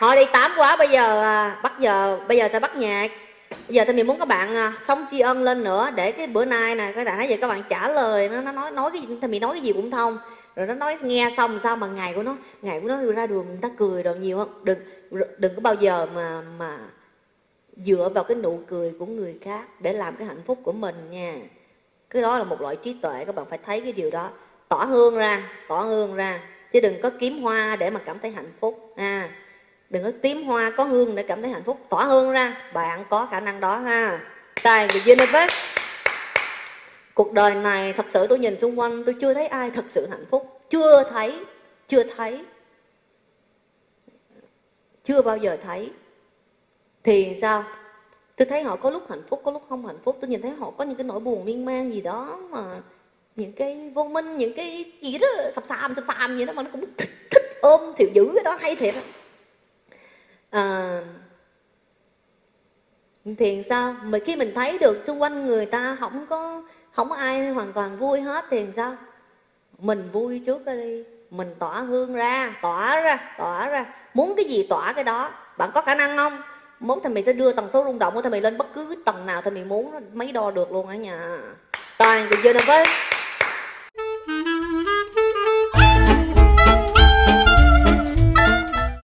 đi tám quá bây giờ à, bắt giờ bây giờ ta bắt nhạc. Bây giờ thì mình muốn các bạn à, sống tri ân lên nữa. Để cái bữa nay nè các bạn thấy vậy các bạn trả lời nó nó nói nói cái thì mình nói cái gì cũng thông. Rồi nó nói nghe xong sao mà ngày của nó ngày của nó ra đường người ta cười rồi nhiều không? Đừng đừng có bao giờ mà mà dựa vào cái nụ cười của người khác để làm cái hạnh phúc của mình nha. Cái đó là một loại trí tuệ các bạn phải thấy cái điều đó. Tỏ hương ra tỏ hương ra. Chứ đừng có kiếm hoa để mà cảm thấy hạnh phúc ha đừng có tím hoa có hương để cảm thấy hạnh phúc. Tỏa hương ra bạn có khả năng đó ha. Tài the universe cuộc đời này thật sự tôi nhìn xung quanh tôi chưa thấy ai thật sự hạnh phúc. Chưa thấy chưa thấy. Chưa bao giờ thấy. Thì sao? Tôi thấy họ có lúc hạnh phúc có lúc không hạnh phúc. Tôi nhìn thấy họ có những cái nỗi buồn miên man gì đó mà những cái vô minh những cái gì đó sập sàm sập sàm gì đó mà nó cũng thích, thích ôm thiểu dữ cái đó hay thiệt à, thì sao? Mà khi mình thấy được xung quanh người ta không có không có ai hoàn toàn vui hết thì sao? Mình vui trước đi. Mình tỏa hương ra tỏa ra tỏa ra. Muốn cái gì tỏa cái đó. Bạn có khả năng không? Mốt thì mình sẽ đưa tần số rung động của thầy mình lên bất cứ tầng nào thì mình muốn mấy đo được luôn ở nhà toàn được chưa nào với